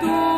tú.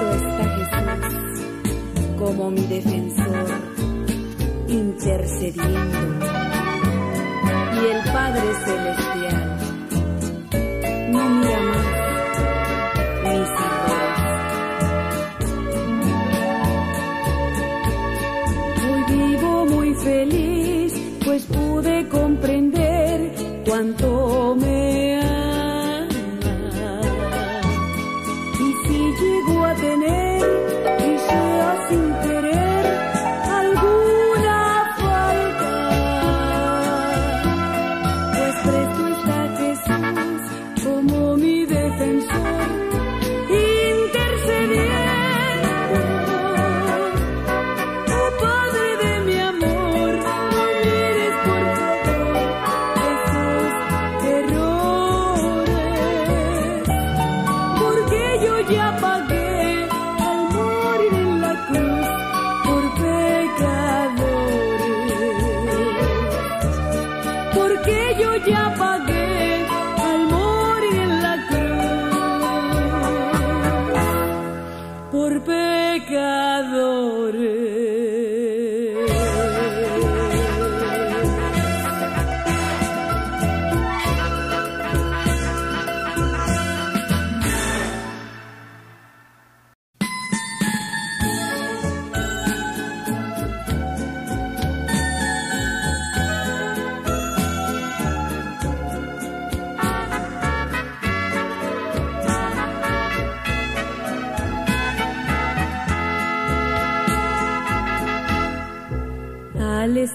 Bendito está como mi defensor, intercediendo. Y el Padre Celestial no mira más mis errores. Hoy vivo muy feliz, pues pude comprender cuánto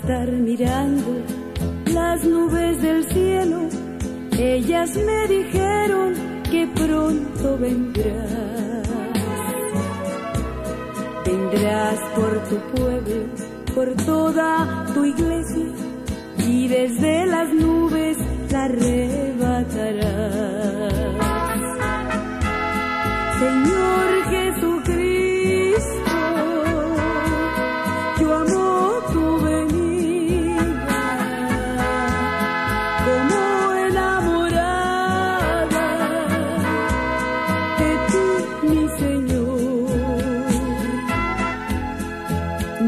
estar mirando las nubes del cielo, ellas me dijeron que pronto vendrás. Vendrás por tu pueblo, por toda tu iglesia, y desde las nubes la arrebatarás. Señor Jesucristo,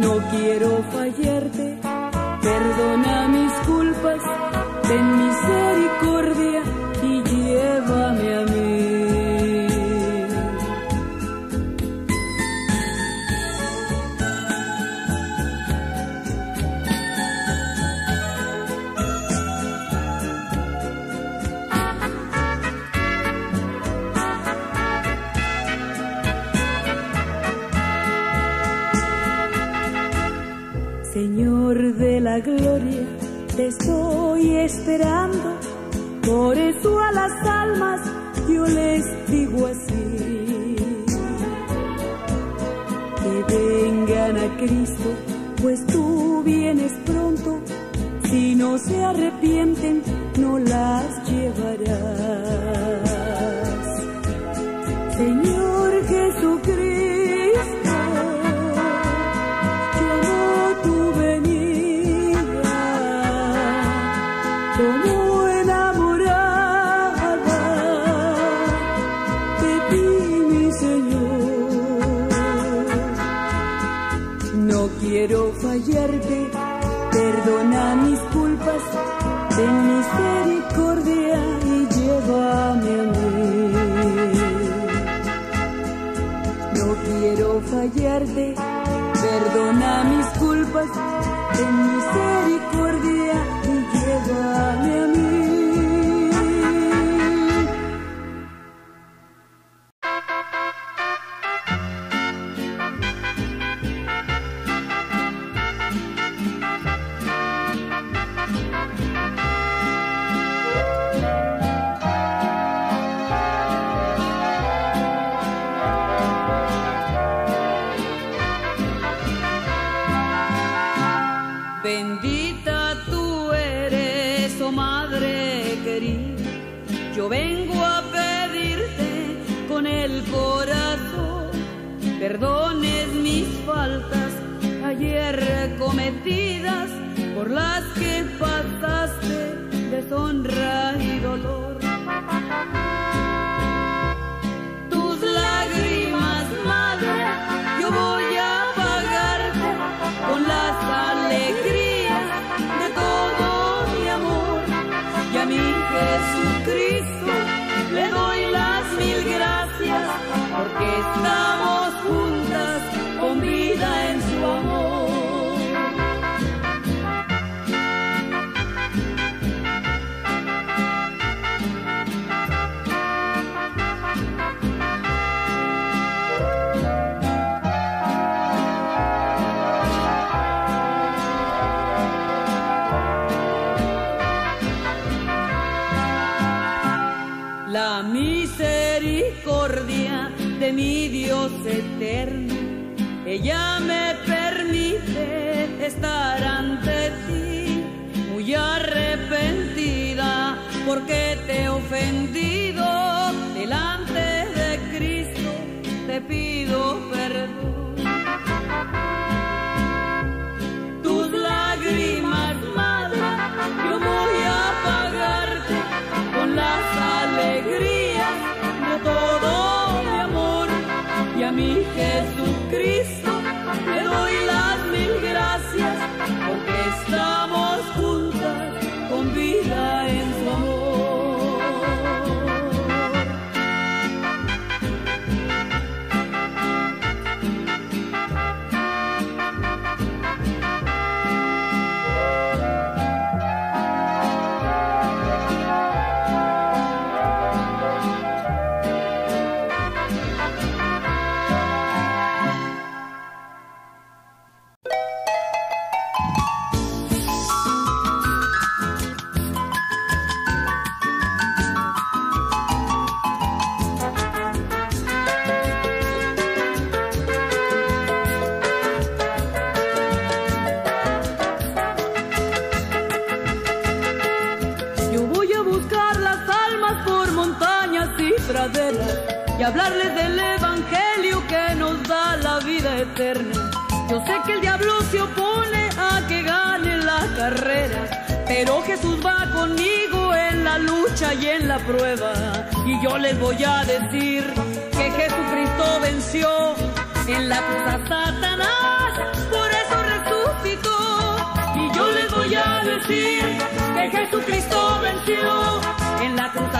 No quiero fallarte, perdona mis culpas, ten misericordia y llévame a mí. Señor de la gloria, te estoy esperando. Por eso a las almas yo les digo así. Que vengan a Cristo, pues tú vienes pronto. Si no se arrepienten, no las llevarás. Señor quiero fallarte, las que pasaste deshonra y dolor. Tus lágrimas, madre, yo voy a pagarte con las alegrías de todo mi amor. Y a mi Jesucristo le doy las mil gracias porque estamos les voy a decir que Jesucristo venció en la cruz a Satanás, por eso resucitó. Y yo les voy a decir que Jesucristo venció en la cruz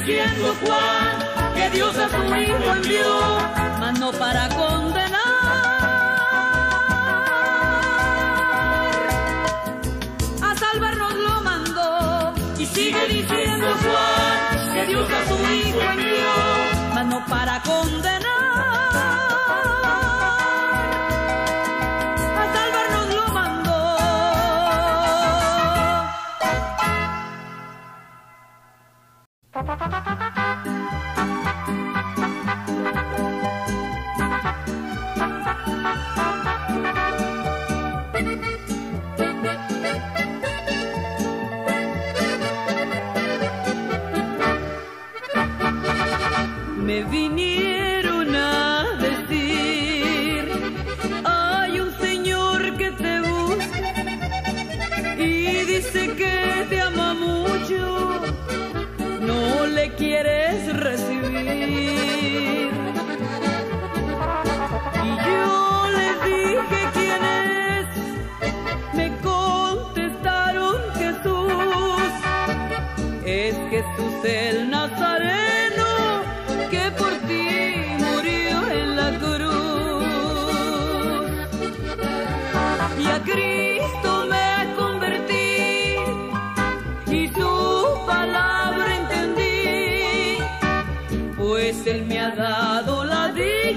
diciendo Juan que Dios a su hijo envió, mas no para condenar. A salvarnos lo mandó y sigue diciendo Juan que Dios a su hijo envió, mas no para condenar. avenida.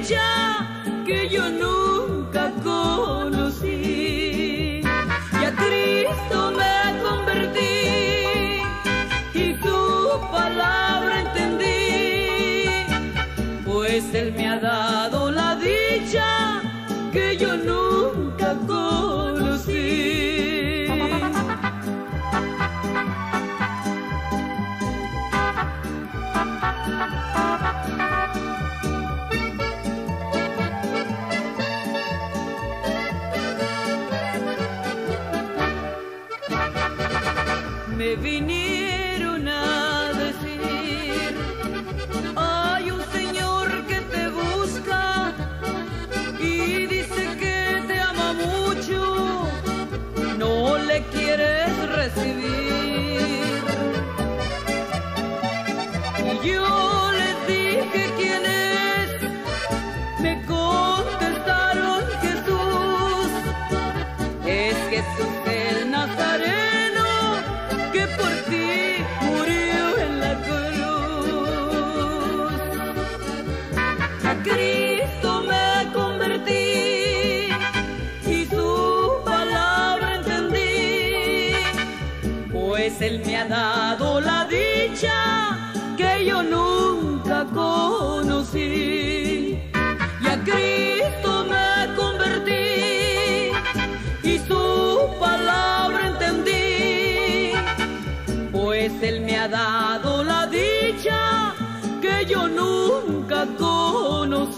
家。me venir.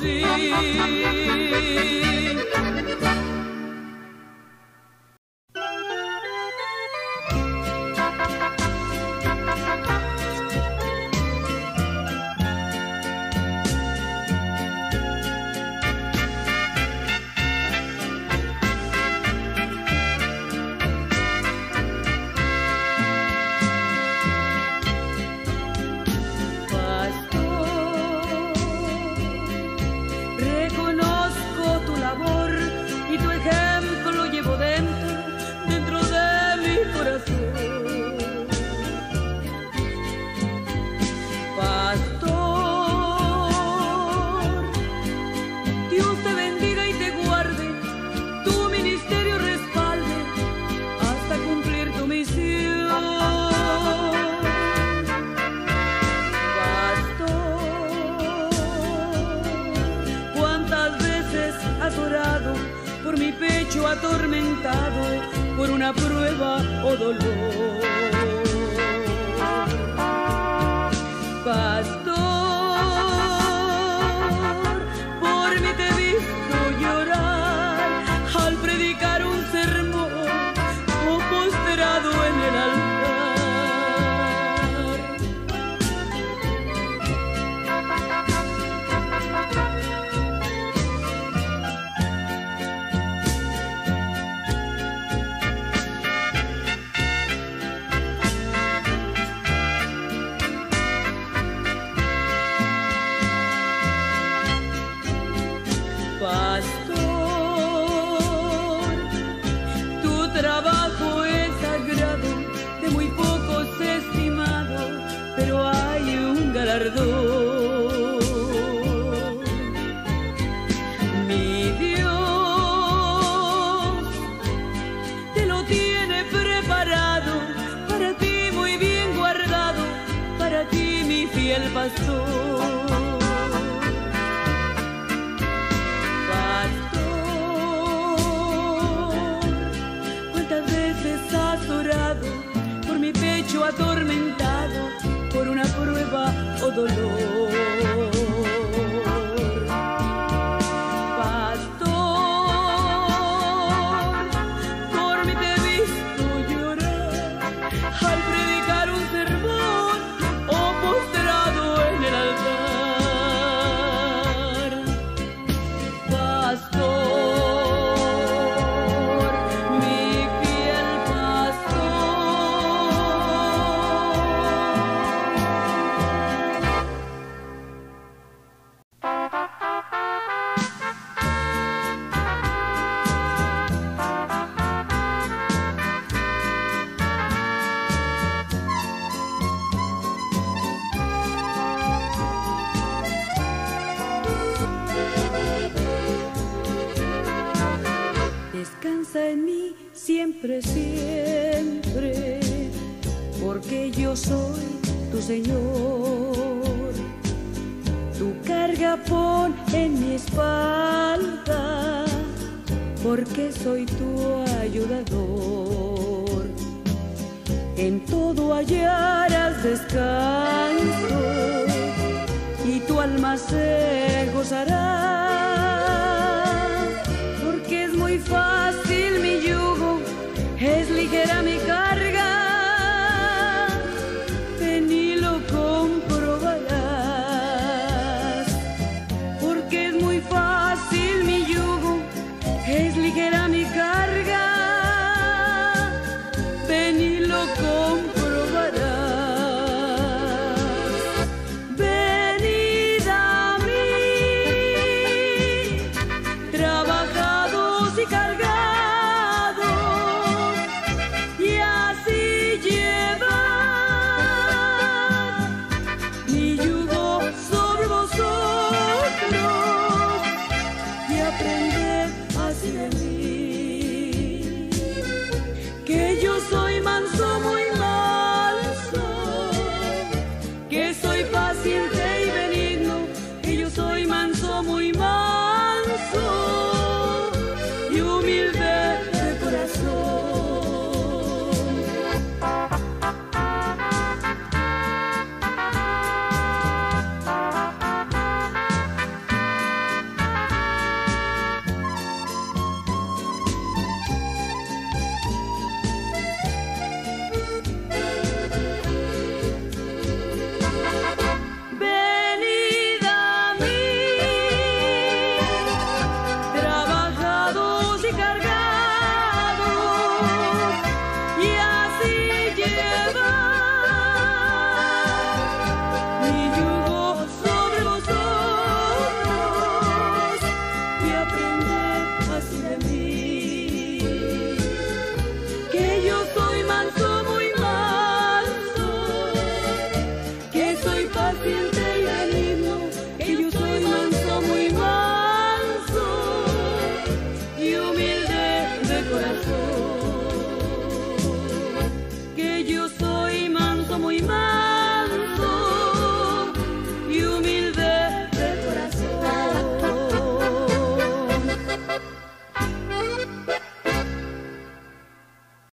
see. pecho atormentado por una prueba o dolor. porque soy tu ayudador. En todo hallarás descanso y tu alma se gozará, porque es muy fácil mi yugo, es ligera mi carga.